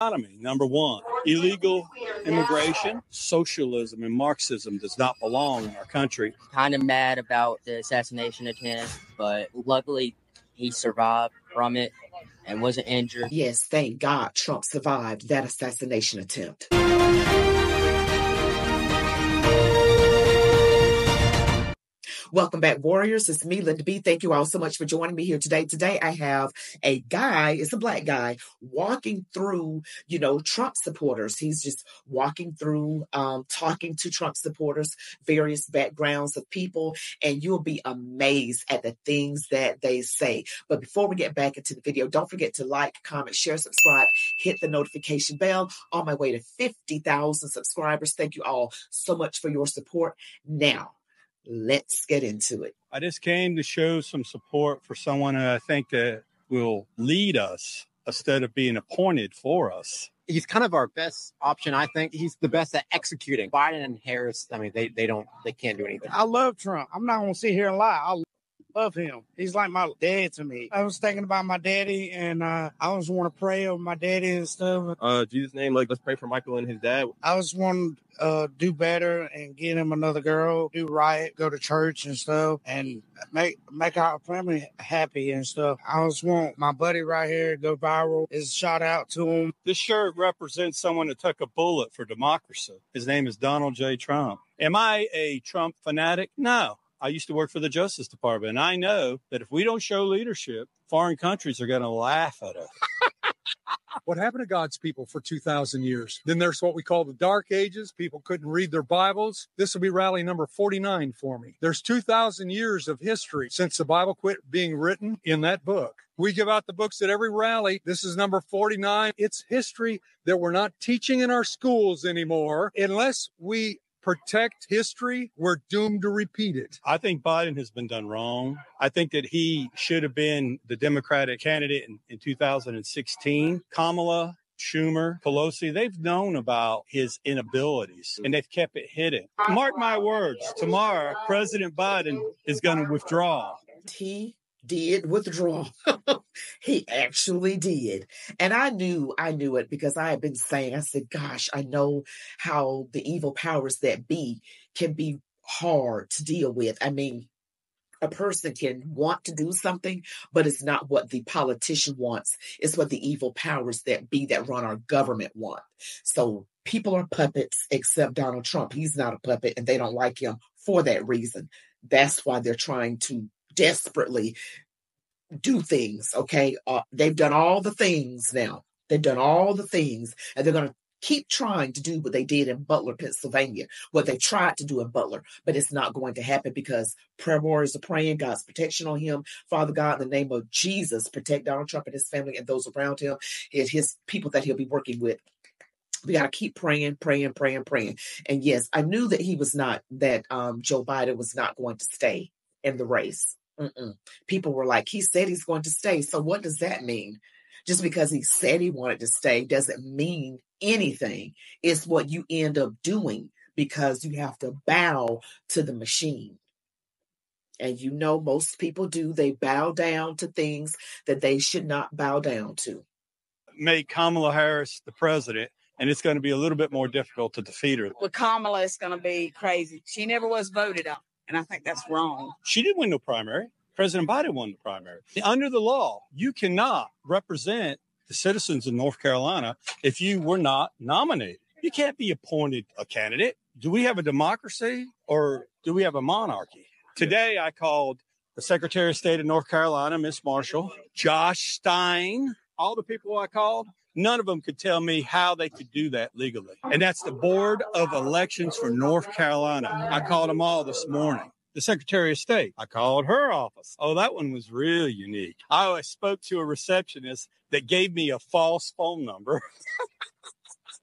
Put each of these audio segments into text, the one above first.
economy. Number one, illegal immigration, socialism, and Marxism does not belong in our country. Kind of mad about the assassination attempt, but luckily he survived from it and wasn't injured. Yes, thank God Trump survived that assassination attempt. Welcome back, Warriors. It's me, Linda B. Thank you all so much for joining me here today. Today, I have a guy, it's a black guy, walking through, you know, Trump supporters. He's just walking through, um, talking to Trump supporters, various backgrounds of people, and you'll be amazed at the things that they say. But before we get back into the video, don't forget to like, comment, share, subscribe, hit the notification bell. On my way to 50,000 subscribers. Thank you all so much for your support. Now, let's get into it. I just came to show some support for someone who I think that will lead us instead of being appointed for us. He's kind of our best option, I think. He's the best at executing. Biden and Harris, I mean, they, they don't, they can't do anything. I love Trump. I'm not going to sit here and lie. I love him. He's like my dad to me. I was thinking about my daddy, and uh, I always want to pray over my daddy and stuff. Uh, Jesus' name, like let's pray for Michael and his dad. I just want to uh, do better and get him another girl, do right, go to church and stuff, and make make our family happy and stuff. I just want my buddy right here to go viral. Is shout out to him. This shirt represents someone who took a bullet for democracy. His name is Donald J. Trump. Am I a Trump fanatic? No. I used to work for the Justice Department, and I know that if we don't show leadership, foreign countries are going to laugh at us. what happened to God's people for 2,000 years? Then there's what we call the Dark Ages. People couldn't read their Bibles. This will be rally number 49 for me. There's 2,000 years of history since the Bible quit being written in that book. We give out the books at every rally. This is number 49. It's history that we're not teaching in our schools anymore unless we protect history, we're doomed to repeat it. I think Biden has been done wrong. I think that he should have been the Democratic candidate in, in 2016. Kamala Schumer, Pelosi, they've known about his inabilities and they've kept it hidden. Mark my words, tomorrow, President Biden is going to withdraw. He did withdraw. he actually did. And I knew, I knew it because I had been saying, I said, gosh, I know how the evil powers that be can be hard to deal with. I mean, a person can want to do something, but it's not what the politician wants. It's what the evil powers that be that run our government want. So people are puppets except Donald Trump. He's not a puppet and they don't like him for that reason. That's why they're trying to desperately do things. Okay. Uh, they've done all the things now. They've done all the things and they're going to keep trying to do what they did in Butler, Pennsylvania, what they tried to do in Butler, but it's not going to happen because prayer warriors are praying God's protection on him. Father God, in the name of Jesus, protect Donald Trump and his family and those around him and his people that he'll be working with. We got to keep praying, praying, praying, praying. And yes, I knew that he was not, that um, Joe Biden was not going to stay in the race. Mm-mm. People were like, he said he's going to stay. So what does that mean? Just because he said he wanted to stay doesn't mean anything. It's what you end up doing because you have to bow to the machine. And you know, most people do. They bow down to things that they should not bow down to. Make Kamala Harris the president, and it's going to be a little bit more difficult to defeat her. With Kamala, it's going to be crazy. She never was voted on. And I think that's wrong. She didn't win no primary. President Biden won the primary. Under the law, you cannot represent the citizens of North Carolina if you were not nominated. You can't be appointed a candidate. Do we have a democracy or do we have a monarchy? Today, I called the Secretary of State of North Carolina, Miss Marshall, Josh Stein, all the people I called. None of them could tell me how they could do that legally. And that's the Board of Elections for North Carolina. I called them all this morning. The Secretary of State, I called her office. Oh, that one was really unique. I spoke to a receptionist that gave me a false phone number.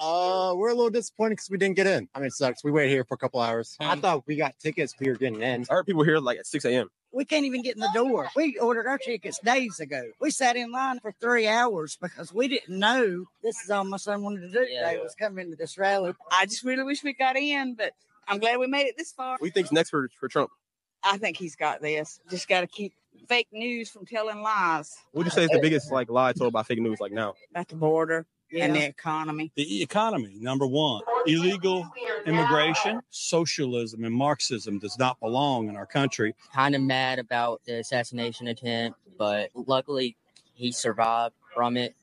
Uh, we're a little disappointed because we didn't get in. I mean, it sucks. We waited here for a couple hours. I thought we got tickets. We were getting in. I heard people here like at 6 a.m. We can't even get in the door. We ordered our tickets days ago. We sat in line for three hours because we didn't know this is all my son wanted to do today was come into this rally. I just really wish we got in, but I'm glad we made it this far. We do you think's next for, for Trump? I think he's got this. Just got to keep fake news from telling lies What would you say is the biggest like lie told by fake news like now? about the border. And the economy. The economy, number one. Illegal immigration, socialism, and Marxism does not belong in our country. Kind of mad about the assassination attempt, but luckily he survived from it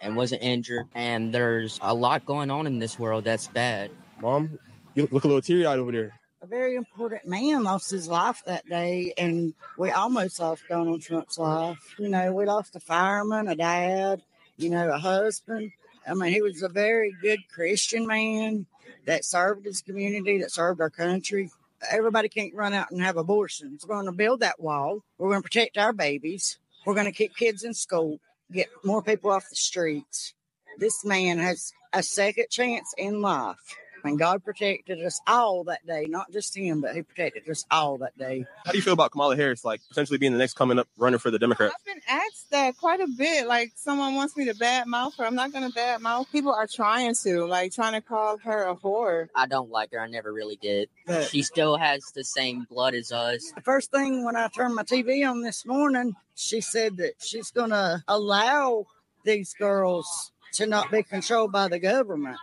and wasn't injured. And there's a lot going on in this world that's bad. Mom, you look a little teary eyed over there. A very important man lost his life that day, and we almost lost Donald Trump's life. You know, we lost a fireman, a dad, you know, a husband. I mean, he was a very good Christian man that served his community, that served our country. Everybody can't run out and have abortions. We're going to build that wall. We're going to protect our babies. We're going to keep kids in school, get more people off the streets. This man has a second chance in life. And God protected us all that day, not just him, but he protected us all that day. How do you feel about Kamala Harris, like potentially being the next coming up runner for the Democrats? I've been asked that quite a bit. Like someone wants me to bad mouth her. I'm not gonna bad mouth. People are trying to, like trying to call her a whore. I don't like her. I never really did. But She still has the same blood as us. the first thing when I turned my TV on this morning, she said that she's going to allow these girls to not be controlled by the government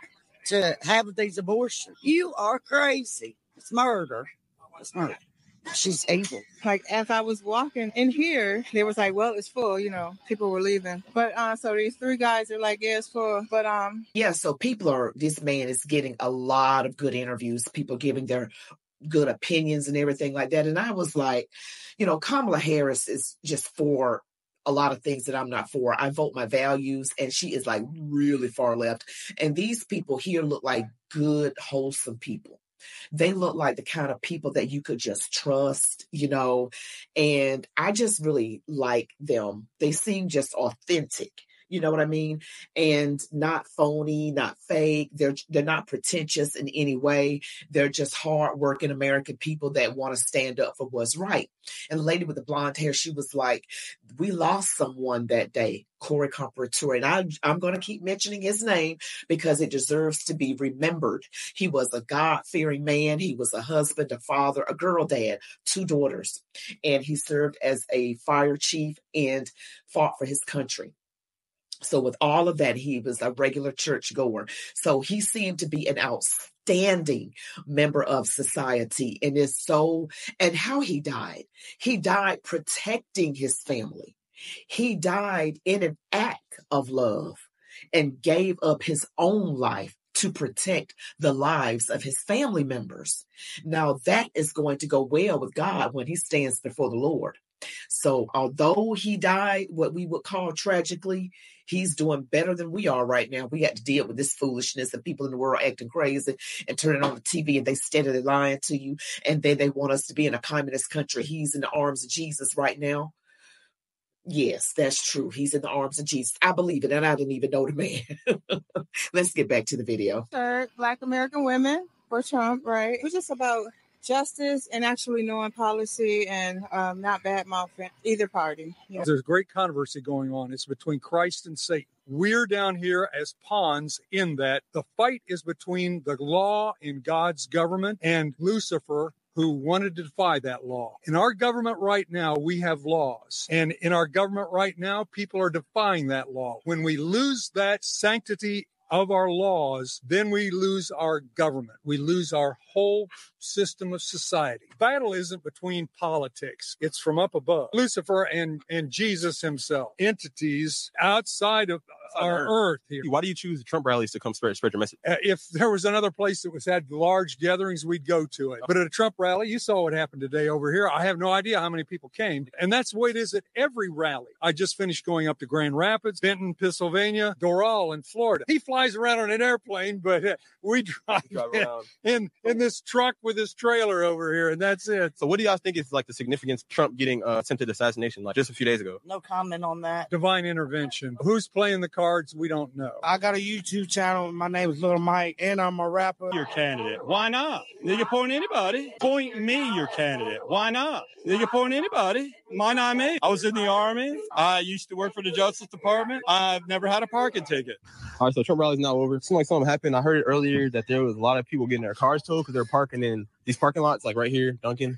to have these abortions. You are crazy. It's murder. It's murder. She's evil. Like as I was walking in here, they was like, "Well, it's full." You know, people were leaving. But uh, so these three guys are like, "Yeah, it's full." But um, Yeah, so people are, this man is getting a lot of good interviews, people giving their good opinions and everything like that. And I was like, you know, Kamala Harris is just for a lot of things that I'm not for. I vote my values, and she is like really far left. And these people here look like good, wholesome people. They look like the kind of people that you could just trust, you know. And I just really like them. They seem just authentic. You know what I mean? and not phony, not fake. They're they're not pretentious in any way. They're just hardworking American people that want to stand up for what's right. And the lady with the blonde hair, she was like, "We lost someone that day, Corey Comperatore, and I, I'm going to keep mentioning his name because it deserves to be remembered. He was a God fearing man. He was a husband, a father, a girl dad, two daughters, and he served as a fire chief and fought for his country." So with all of that, he was a regular church goer. So he seemed to be an outstanding member of society and is so, and how he died. He died protecting his family. He died in an act of love and gave up his own life to protect the lives of his family members. Now that is going to go well with God when he stands before the Lord. So although he died what we would call tragically, he's doing better than we are right now. We got to deal with this foolishness and people in the world acting crazy and turning on the TV and they steadily lying to you. And then they want us to be in a communist country. He's in the arms of Jesus right now. Yes, that's true. He's in the arms of Jesus. I believe it, and I didn't even know the man. Let's get back to the video. third, Black American women for Trump, right? It was just about justice and actually knowing policy and um, not bad mouthing either party. Yeah. There's great controversy going on. It's between Christ and Satan. We're down here as pawns in that the fight is between the law in God's government and Lucifer, who wanted to defy that law. In our government right now, we have laws. And in our government right now, people are defying that law. When we lose that sanctity of our laws, then we lose our government. We lose our whole system of society. Battle isn't between politics. It's from up above. Lucifer and, and Jesus himself, entities outside of our earth here. Why do you choose the Trump rallies to come spread, spread your message? Uh, if there was another place that was had large gatherings, we'd go to it. But at a Trump rally, you saw what happened today over here. I have no idea how many people came, and that's the way it is at every rally. I just finished going up to Grand Rapids, Benton, Pennsylvania, Doral in Florida. He flies around on an airplane, but uh, we drive, Drive around. in in this truck with this trailer over here, and that's it. So, what do y'all think is like the significance of Trump getting uh, attempted assassination, like just a few days ago? No comment on that. Divine intervention. Who's playing the cards? We don't know. I got a YouTube channel. My name is Little Mike, and I'm a rapper. Your candidate. Why not? You can point anybody. Point me your candidate. Why not? You can point anybody. Why not me? I was in the army. I used to work for the Justice Department. I've never had a parking ticket. All right, so Trump rally's now over. It seemed like something happened. I heard it earlier that there was a lot of people getting their cars towed because they're parking in these parking lots, like right here, Dunkin'.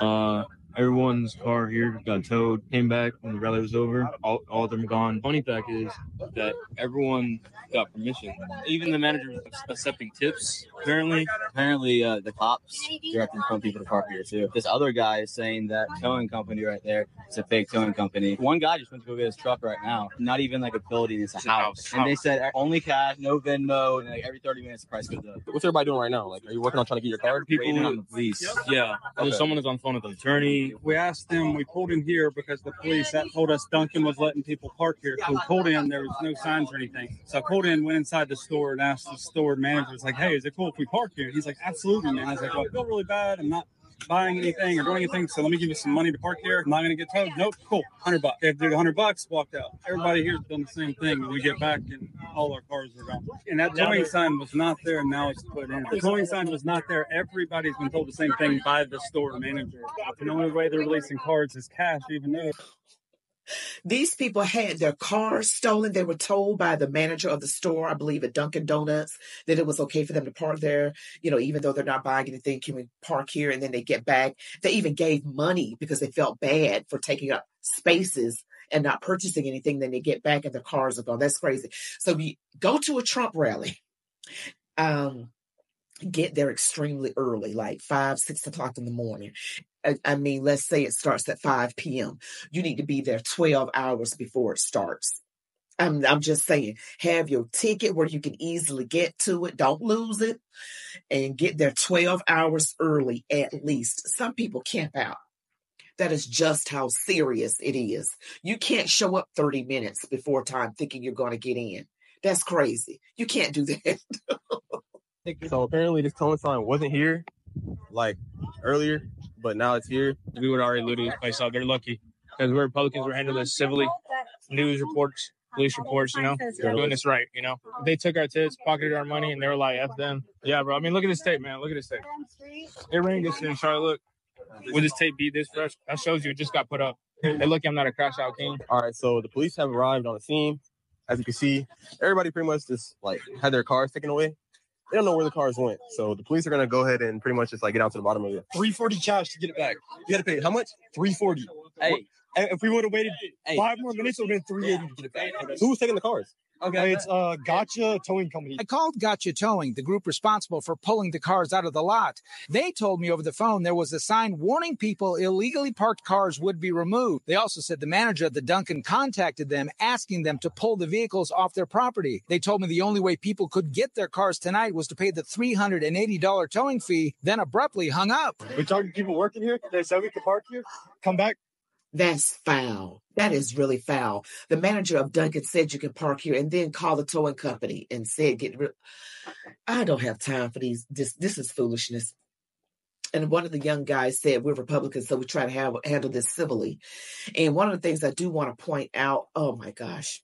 Uh, Everyone's car here got towed, came back when the rally was over. All, all of them gone. Funny fact is that everyone got permission. Even the manager was accepting tips. Apparently, Apparently, uh, the cops directing some people to park here too. This other guy is saying that towing company right there is a fake towing company. One guy just went to go get his truck right now. Not even like a building, it's a It's house. house. And they said only cash, no Venmo, and like every 30 minutes the price goes up. What's everybody doing right now? Like, are you working on trying to get your card? people, Waiting on the police. yeah, Okay. someone is on the phone with an attorney. We asked them, we pulled in here because the police that told us Dunkin' was letting people park here. So we pulled in, there was no signs or anything. So I pulled in, went inside the store and asked the store manager, it's like, hey, is it cool if we park here? He's like, absolutely, man. I was like, well, I feel really bad. I'm not buying anything or doing anything. So let me give you some money to park here. I'm not going to get towed. Nope, cool. 100 bucks. Okay, dude, 100 bucks, walked out. Everybody here's done the same thing. We get back and all our cars are gone. And that towing sign was not there. and Now it's put in. The towing sign was not there. Everybody's been told the same thing by the store manager. The only way they're releasing cards is cash, even though These people had their cars stolen. They were told by the manager of the store, I believe at Dunkin' Donuts, that it was okay for them to park there. You know, even though they're not buying anything, can we park here? And then they get back. They even gave money because they felt bad for taking up spaces and not purchasing anything. Then they get back and their cars are gone. That's crazy. So you go to a Trump rally. Um, get there extremely early, like five, six o'clock in the morning. I, I mean, let's say it starts at 5 p.m. You need to be there 12 hours before it starts. I'm, I'm just saying, have your ticket where you can easily get to it. Don't lose it and get there 12 hours early at least. Some people camp out. That is just how serious it is. You can't show up 30 minutes before time thinking you're going to get in. That's crazy. You can't do that. So apparently, this towing sign wasn't here like earlier, but now it's here. We would already looted this place out. They're lucky because we're Republicans. We're handling this civilly. News reports, police reports. You know, we're doing this right. You know, they took our tips, pocketed our money, and they were like, "F them." Yeah, bro. I mean, look at this tape, man. Look at this tape. It rained yesterday in Charlotte. Look, would this tape be this fresh? That shows you it just got put up. Hey, look, I'm not a crash out king. All right, so the police have arrived on the scene. As you can see, everybody pretty much just like had their cars taken away. They don't know where the cars went, so the police are gonna go ahead and pretty much just like get out to the bottom of it. Three forty cash to get it back. You gotta pay how much? Three forty. Hey, And if we would have waited Hey. five more minutes, it would have been three eighty to get it back. Who's taking the cars? Okay, it's uh Gotcha Towing Company. I called Gotcha Towing, the group responsible for pulling the cars out of the lot. They told me over the phone there was a sign warning people illegally parked cars would be removed. They also said the manager at the Dunkin' contacted them asking them to pull the vehicles off their property. They told me the only way people could get their cars tonight was to pay the $380 towing fee, then abruptly hung up. We talked to people working here. They said we could park here. Come back. That's foul. That is really foul. The manager of Dunkin' said you can park here and then call the towing company and said get. I don't have time for these. This this is foolishness. And one of the young guys said we're Republicans, so we try to have, handle this civilly. And one of the things I do want to point out, oh my gosh,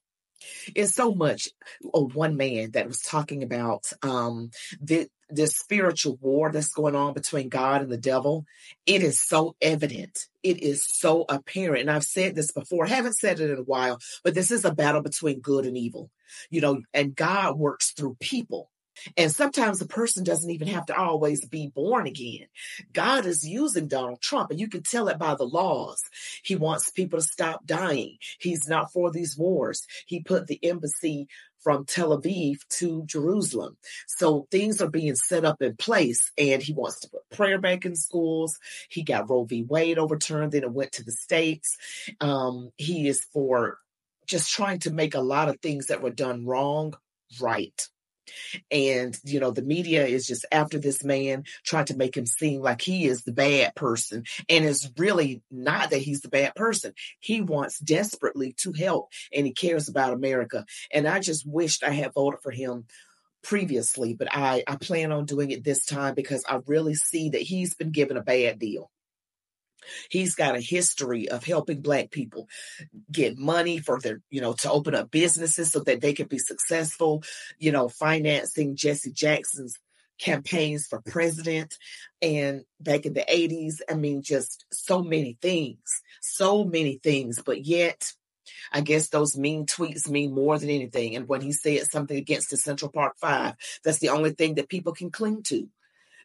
is so much. Oh, one man that was talking about um the this spiritual war that's going on between God and the devil. It is so evident. It is so apparent. And I've said this before. I haven't said it in a while, but this is a battle between good and evil. You know, and God works through people. And sometimes a person doesn't even have to always be born again. God is using Donald Trump, and you can tell it by the laws. He wants people to stop dying. He's not for these wars. He put the embassy from Tel Aviv to Jerusalem. So things are being set up in place, and he wants to put prayer back in schools. He got Roe v. Wade overturned, then it went to the states. Um, he is for just trying to make a lot of things that were done wrong right. And, you know, the media is just after this man, trying to make him seem like he is the bad person. And it's really not that he's the bad person. He wants desperately to help and he cares about America. And I just wished I had voted for him previously, but I, I plan on doing it this time because I really see that he's been given a bad deal. He's got a history of helping black people get money for their, you know, to open up businesses so that they can be successful, you know, financing Jesse Jackson's campaigns for president and back in the 80s. I mean, just so many things, so many things. But yet, I guess those mean tweets mean more than anything. And when he said something against the Central Park Five, that's the only thing that people can cling to.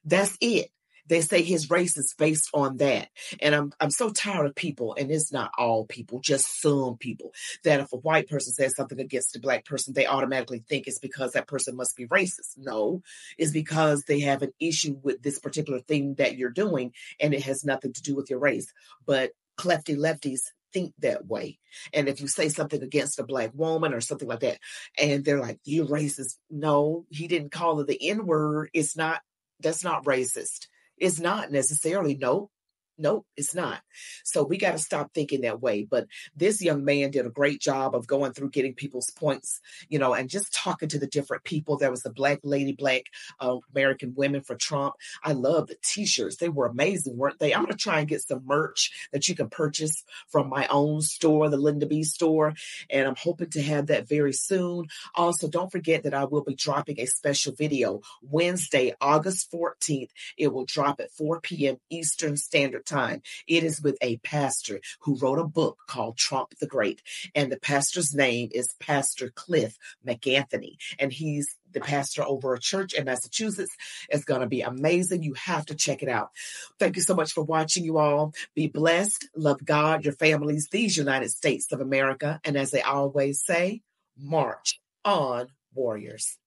That's it. They say his race is based on that. And I'm I'm so tired of people, and it's not all people, just some people, that if a white person says something against a black person, they automatically think it's because that person must be racist. No, it's because they have an issue with this particular thing that you're doing, and it has nothing to do with your race. But clefty lefties think that way. And if you say something against a black woman or something like that, and they're like, you're racist. No, he didn't call her the N word. It's not, that's not racist. It's not necessarily. No, Nope, it's not. So we got to stop thinking that way. But this young man did a great job of going through getting people's points, you know, and just talking to the different people. There was the Black Lady, Black uh, American Women for Trump. I love the t-shirts. They were amazing, weren't they? I'm going to try and get some merch that you can purchase from my own store, the Linda B store. And I'm hoping to have that very soon. Also, don't forget that I will be dropping a special video Wednesday, August 14th. It will drop at 4 p.m. Eastern Standard time. It is with a pastor who wrote a book called Trump the Great. And the pastor's name is Pastor Cliff McAnthony. And he's the pastor over a church in Massachusetts. It's going to be amazing. You have to check it out. Thank you so much for watching, you all. Be blessed. Love God, your families, these United States of America. And as they always say, march on, warriors.